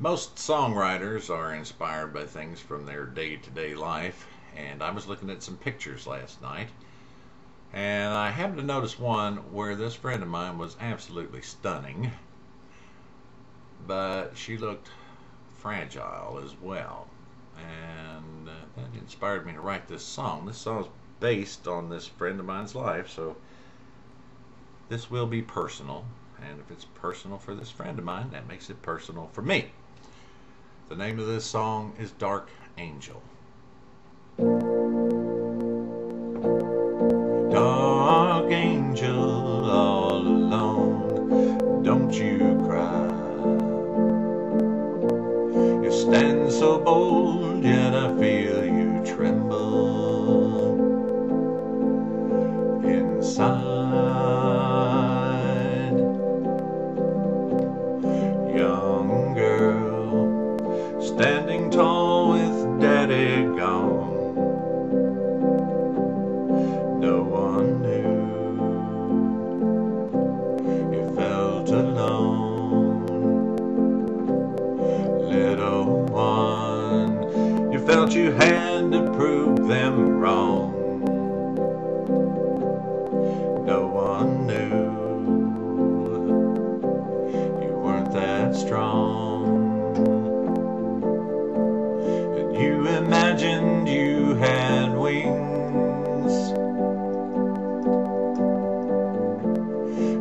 Most songwriters are inspired by things from their day to day life, and I was looking at some pictures last night, and I happened to notice one where this friend of mine was absolutely stunning, but she looked fragile as well, and uh, that inspired me to write this song. This song is based on this friend of mine's life, so this will be personal. And if it's personal for this friend of mine, that makes it personal for me. The name of this song is Dark Angel. Dark angel all alone, don't you cry. You stand so bold, yet I one, you had to prove them wrong. No one knew you weren't that strong. You imagined you had wings,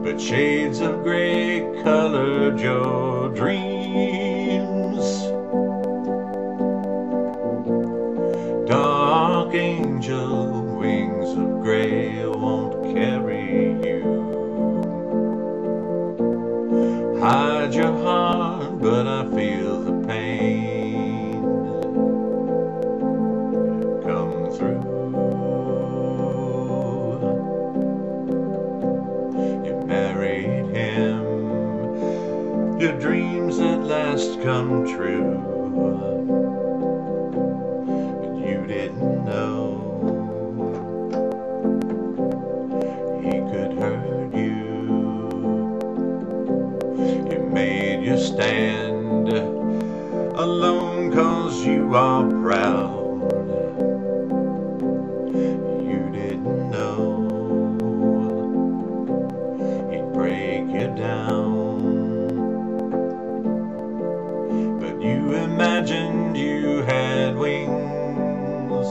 but shades of gray colored your dreams. Your dreams at last come true. But you didn't know he could hurt you. He made you stand alone cause you are proud. Imagined you had wings.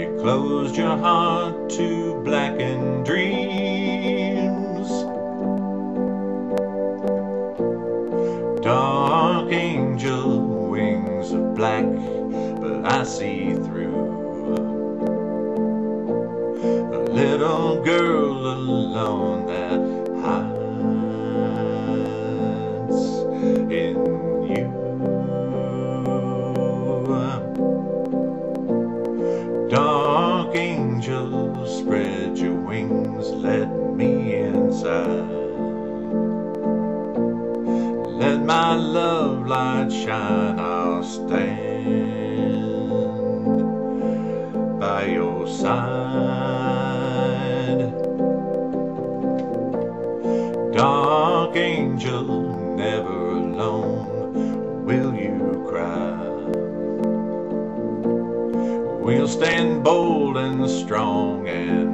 You closed your heart to blackened dreams. Dark angel wings of black, but I see through. A little girl alone spread your wings, let me inside. Let my love light shine, I'll stand by your side. Dark angel, never We'll stand bold and strong and